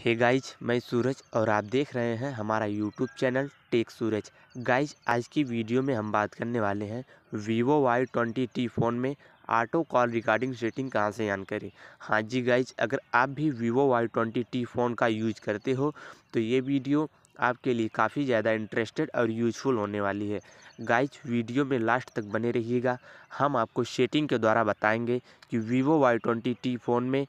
Hey guys मैं सूरज और आप देख रहे हैं हमारा YouTube channel tech Suraj guys आज की वीडियो में हम बात करने वाले हैं Vivo Y twenty T phone में ऑटो कॉल रिकॉर्डिंग सेटिंग कहाँ से ऑन करें। हाँ जी गाइज़ अगर आप भी Vivo Y twenty T phone का यूज़ करते हो तो ये वीडियो आपके लिए काफ़ी ज़्यादा इंटरेस्टेड और यूजफुल होने वाली है। गाइज़ वीडियो में लास्ट तक बने रहिएगा। हम आपको सेटिंग के द्वारा बताएँगे कि Vivo Y twenty T phone में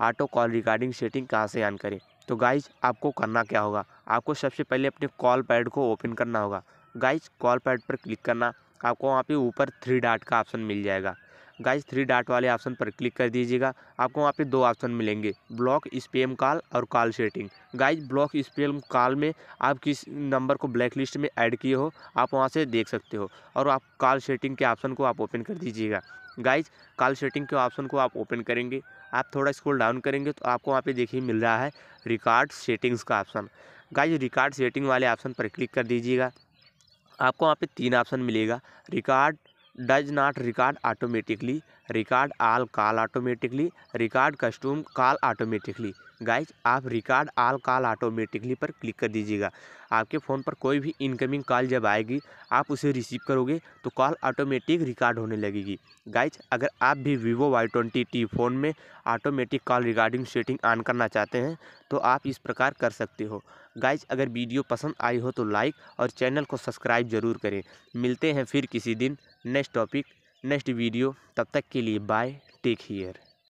ऑटो कॉल रिकॉर्डिंग सेटिंग कहाँ से ऑन करें? तो गाइज़, आपको करना क्या होगा? आपको सबसे पहले अपने कॉल पैड को ओपन करना होगा। गाइज़, कॉल पैड पर क्लिक करना, आपको वहाँ पे ऊपर थ्री डाट का ऑप्शन मिल जाएगा। गाइज़ थ्री डाट वाले ऑप्शन पर क्लिक कर दीजिएगा। आपको वहाँ पे दो ऑप्शन मिलेंगे, ब्लॉक स्पेम कॉल और call setting guys block spam call में आप किस नंबर को ब्लैक लिस्ट में ऐड किए हो, आप वहाँ से देख सकते हो और आप कॉल सेटिंग के ऑप्शन को आप ओपन कर दीजिएगा। गाइज़ कॉल सेटिंग के ऑप्शन को आप ओपन करेंगे, आप थोड़ा स्क्रॉल डाउन करेंगे तो आपको वहाँ पे देखिए मिल रहा है रिकॉर्ड सेटिंग्स का ऑप्शन। गाइज़ रिकॉर्ड सेटिंग वाले ऑप्शन पर क्लिक कर दीजिएगा। आपको वहाँ पे तीन ऑप्शन मिलेगा, record does not record automatically record all call automatically record custom call automatically guys आप रिकॉर्ड आल कॉल ऑटोमेटिकली पर क्लिक कर दीजिएगा। आपके फ़ोन पर कोई भी इनकमिंग कॉल जब आएगी, आप उसे रिसीव करोगे तो कॉल ऑटोमेटिक रिकॉर्ड होने लगेगी। गाइज़ अगर आप भी Vivo Y twenty T phone में automatic call recording setting on करना चाहते हैं तो आप इस प्रकार कर सकते हो। गाइज़ अगर वीडियो पसंद आई हो तो लाइक और चैनल को सब्सक्राइब ज़रूर करें। मिलते हैं फिर किसी दिन। Next topic, next video. तब तक के लिए बाय, टेक हियर